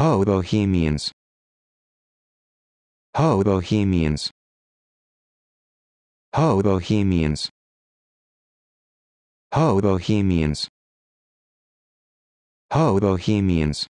Ho Bohemians. Ho Bohemians. Ho Bohemians. Ho Bohemians. Ho Bohemians.